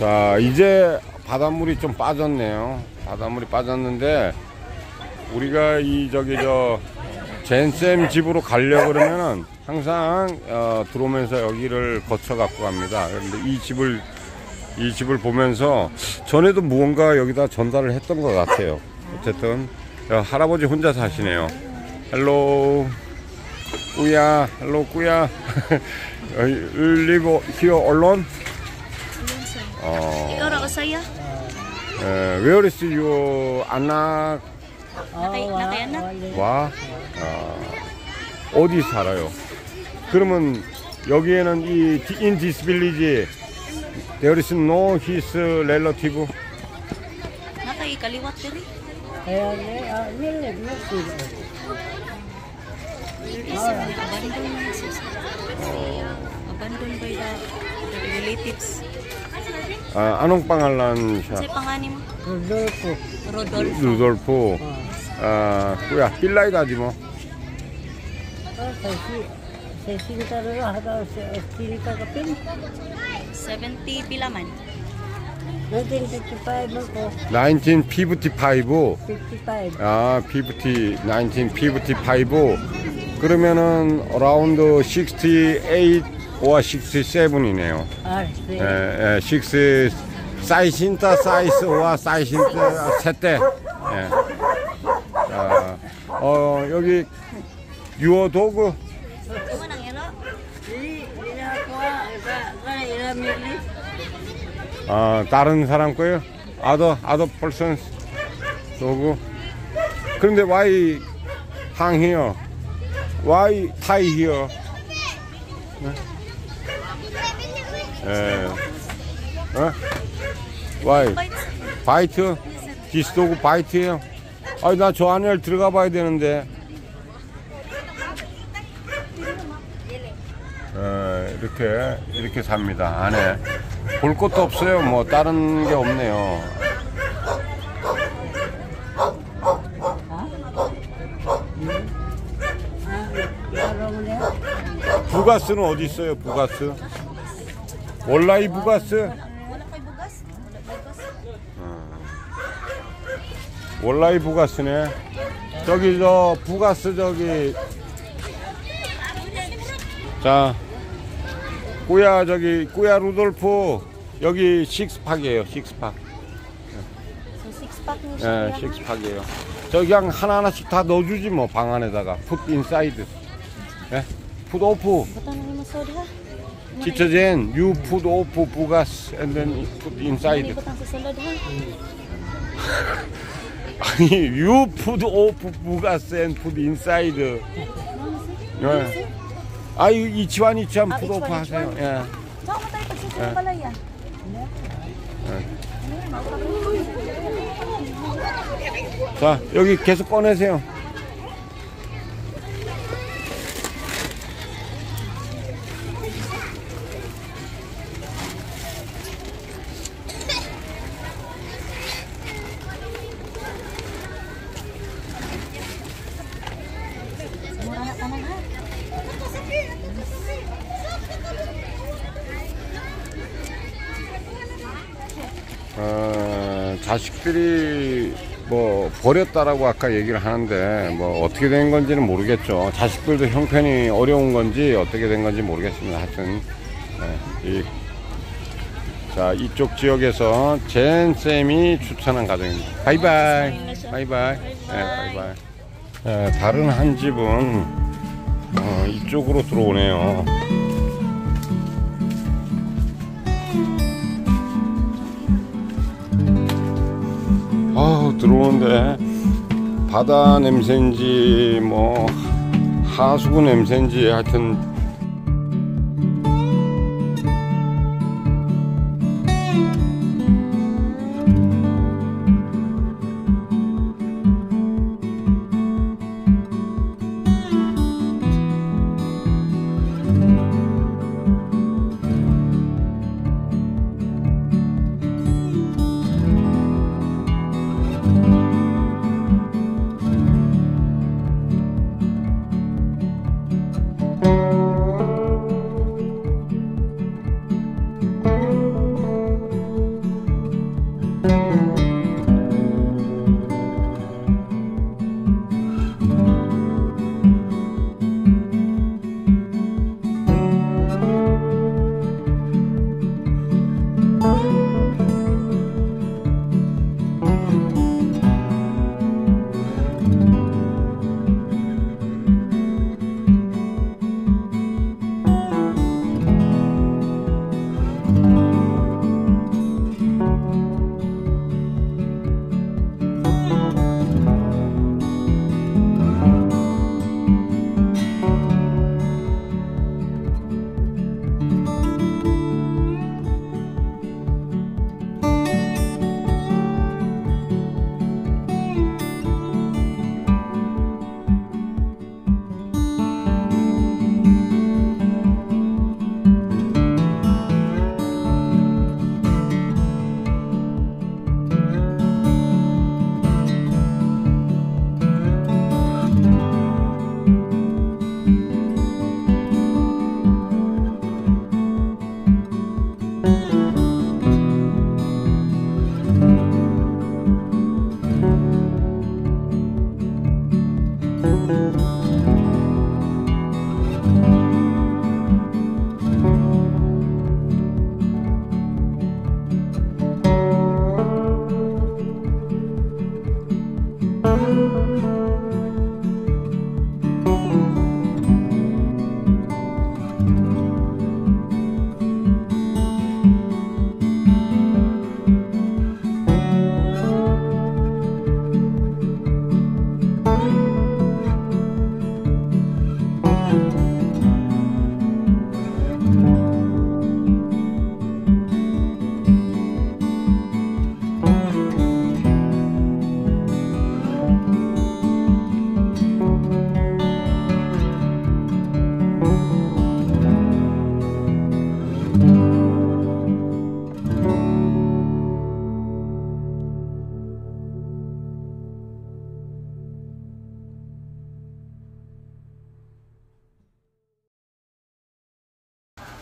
자 이제 바닷물이 좀 빠졌네요. 바닷물이 빠졌는데 우리가 이 저기 저 젠쌤 집으로 가려고 그러면은 항상 어, 들어오면서 여기를 거쳐 갖고 갑니다. 그런데 이 집을 이 집을 보면서 전에도 무언가 여기다 전달을 했던 것 같아요. 어쨌든 어, 할아버지 혼자 사시네요. Hello kuya Hello kuya. here alone Ayun, sir. 어, Ikaw ra usaya? 에, where is your anak Nakay, nakayana? 와 아, 어디 살아요? 그러면 여기에는 이 in this village there is no his relative uh, na sila. There is a abandoned by the relatives. 아, siya? pangalan mo? Rodolfo. Rodolfo. 루돌프 아, mo Ah, sa si sa sinta rin hata sa sinta kapin. 70 pila man. 1955 ako. 1955 55. 아, 50, 1955. 그러면은 around 68 or 67이네요. Ah, 예, 예, 6 사이신타 사이스와 사이신타 세대. 예. 자, 어, 여기 유어 도구 ah. 아, 다른 사람 거예요? other other persons 도구. 그런데 why hang here? why tie here? 예. 어? why? 바이트? 디스도구 바이트예요? 아니 나 저 안에 들어가 봐야 되는데. 어, 이렇게 이렇게 삽니다 안에 볼 것도 없어요 뭐 다른 게 없네요. 부가스는 어디 있어요 부가스 원라이 부가스 Wala kay bugas? Wala bugas? 원라이 부가스네 저기 저 부가스 저기 자 꾸야 저기 꾸야 루돌프 여기 식스팍이에요 식스팍 예. 식스팍이에요. 저기 그냥 하나 하나씩 다 넣어주지 뭐 방 안에다가 풋 인사이드. 예? 풋 오프. Soda. 지쳐진 유풋 오프 부가스 and then salad ha. 아니 유풋 오프 부가스 and 풋 인사이드. 예. 아, 이, 이 지환 이치한 아, 풋 each 오프 one, each 하세요. 예. Mo tayo pagsusunod pala yan? 자, 여기 계속 꺼내세요. 어, 자식들이 뭐 버렸다라고 아까 얘기를 하는데 뭐 어떻게 된 건지는 모르겠죠. 자식들도 형편이 어려운 건지 어떻게 된 건지 모르겠습니다. 하여튼 예, 이, 자 이쪽 지역에서 젠 쌤이 추천한 가정입니다. 바이바이, 바이바이, 예, 바이바이. 예, 다른 한 집은 어, 이쪽으로 들어오네요. 아 들어오는데. 바다 냄새인지 뭐 하수구 냄새인지 하여튼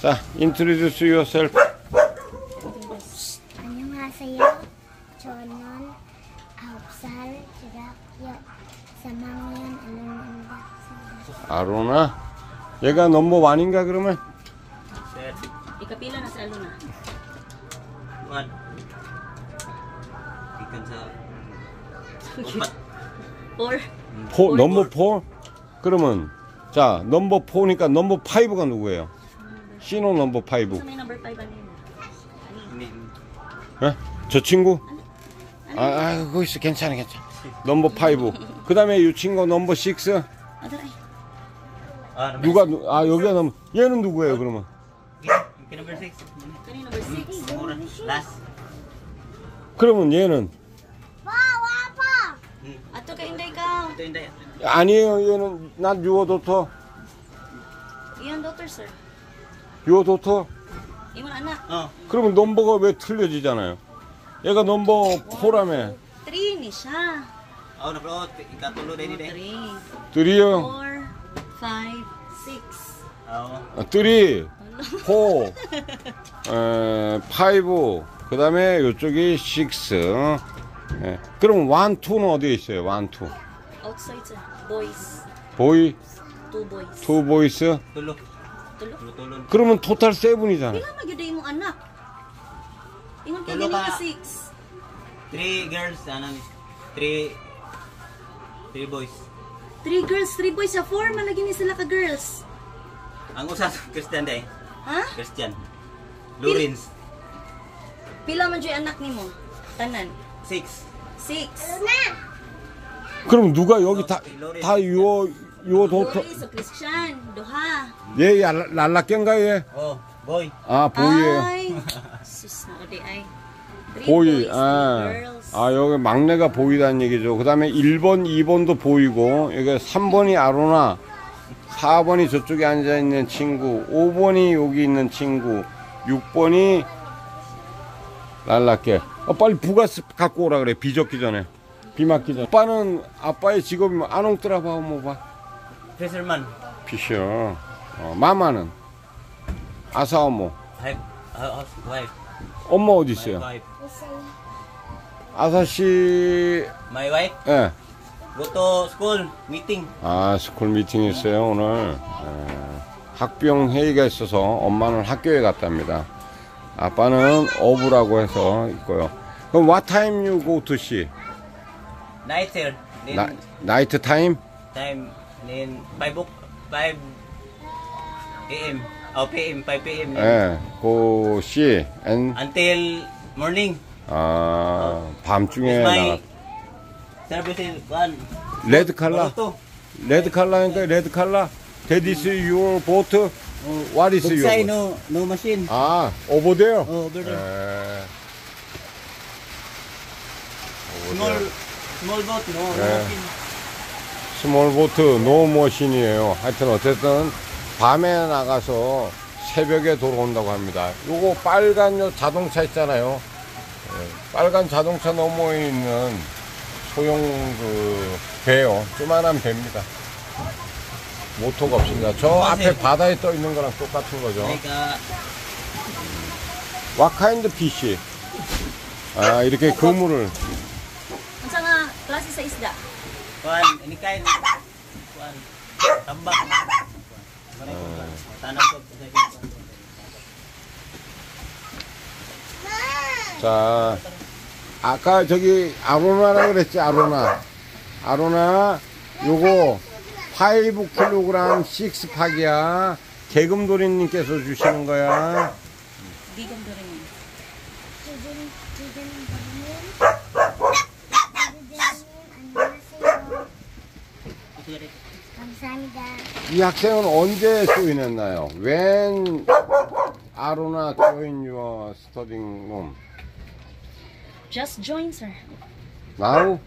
자, introduce yourself. 안녕하세요. 저는 아홉 살 중학교 3학년 알론입니다. 아로나. 얘가 넘버 원인가 그러면? Set. Ikapila na sa Aluna. One. Ikan sa... Upat. Four. 포, 넘버 4? 그러면 자, 넘버 4니까 넘버 5가 누구예요? 신호 넘버 5. Sa may number five ano yun? Ini. 예? 저 친구? 아, 아, 거기 있어. 괜찮아, 괜찮아. 넘버 5. 그 다음에 이 친구 넘버 6. Ano ay? Ah, number 누가, 누- 아, 여기가 넘버, 얘는 누구예요, 그러면? six. Okay, number six. Kani number six? Mura. Last. 그러면 얘는? Ato ka inday ka. Ito yung daya. 아니에요, 얘는, 난 유어 도터. Iyan daughter sir. 유어 도터. Imong anak. Oh. 그러면 넘버가 왜 틀려지잖아요? 얘가 넘버 4라며. Three ni siya. Oh, number oh. Ikatulo din din. Three. 드리요. Four. Five. Six. Oh. 3, 4, 에, 5, 그 다음에 이쪽이 6. 예. 그럼 1, 2는 어디에 있어요? 1, 2. Outside sir. Boys. 보이, Two boys. 2 보이스. Tulo. Tulo. 그러면 토탈 7이잖아. Pila magyud imong anak? Ingon kay Tulo gani ka. ka six. Three girls. Ano? Three... Three boys. Three girls, three boys sa four man lagi ni sila ka girls. Ang usa Christian day. Ha? Christian. Lawrence. Pila man jud anak nimo? Tanan. Six. Six. 그럼 누가 여기 다, 다 유어, Christian. Duha. 얘 랄- 랄라깽가 얘? Oh, boy. 아, 보이예요. Ay. Sus na odi ay. Three 보이. boys, two 아, girls. 아, 여기 막내가 보이다는 얘기죠. 그 다음에 1번, 2번도 보이고, 여기 3번이 아로나, 4번이 저쪽에 앉아 있는 친구, 5번이 여기 있는 친구, 6번이 랄라께. 어, 빨리 부가스 갖고 오라 그래. 비 적기 전에. 비 맞기 전에. 아빠는, 아빠의 직업이 뭐, 봐, 뭐 봐. Fisherman. 피셔. 어, 마마는? Uh, wife. 엄마 어디 있어요? wife. 아사씨, My wife. 예. To school. Meeting. 아, 스쿨 미팅이 있어요, 오늘. 에, 학병 회의가 있어서 엄마는 학교에 갔답니다. 아빠는 어부라고 해서 있고요. 그럼 what time you go to sea? Night sir. Then 나, night time? Time then 5 o'clock 5 a.m. Oh, p.m. 5 p.m. 예, go sea and until morning. 아 밤중에 service is one. 레드 칼라. 레드 칼라니까 레드 칼라. That is your boat. What is your boat? no, no machine. 아, over there. Oh, over there. 예. Small, small boat, no, no machine. 스몰 보트 노 머신이에요. 하여튼 어쨌든 밤에 나가서 새벽에 돌아온다고 합니다. 요거 빨간 요 자동차 있잖아요. 예, 빨간 자동차 너머에 있는 소형 그 배요. 조만한 배입니다. 모터가 없습니다. 저 앞에 바다에 떠 있는 거랑 똑같은 거죠. Like, uh, 와카인드 피시. 아, 이렇게 그물을 Unsa nga klase sa isda? One, any kind, one, tambak. Tanong ko, 자, 아까 저기 아로나라 그랬지, 아로나. 아로나, 요거 5kg 6팍이야. 개금도리님께서 주시는 거야. Chicken, chicken burger. 안녕하세요. 감사합니다. 이 학생은 언제 조인했나요? When 아로나 join your studying room? Just join, sir. Now?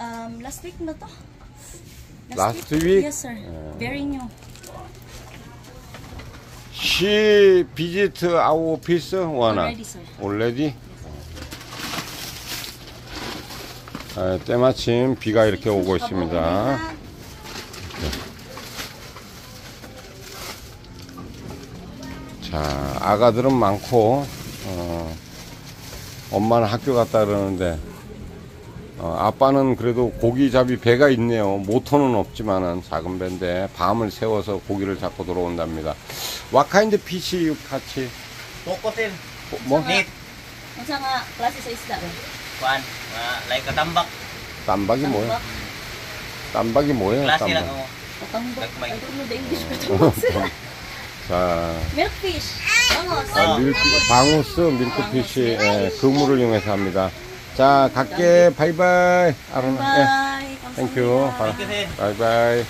Um, last week na to. Last week? Yes, sir. Very new. She visit our office, 원아. Already, sir. already? 아, 때마침 비가 이렇게 오고 있습니다. 자, 아가들은 많고, 어, 엄마는 학교 갔다 그러는데, 어, 아빠는 그래도 고기잡이 배가 있네요. 모터는 없지만은 작은 배인데, 밤을 세워서 고기를 잡고 들어온답니다. What kind of fish you catch? Toko sir. 뭐? Net. Unsa nga klase sa isda? One, uh, like a tambak. 땀박이 뭐예 땀박이 뭐예요? Klase lang, oh. English sir. 자, Milkfish. Bangos. 아, 밀크, 방우스 밀크피쉬 예, 그물을 이용해서 합니다. 자, 갈게. 바이바이. 예, Bye. 땡큐. Thank you, sir. 바이바이.